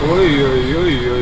哎呦呦呦呦！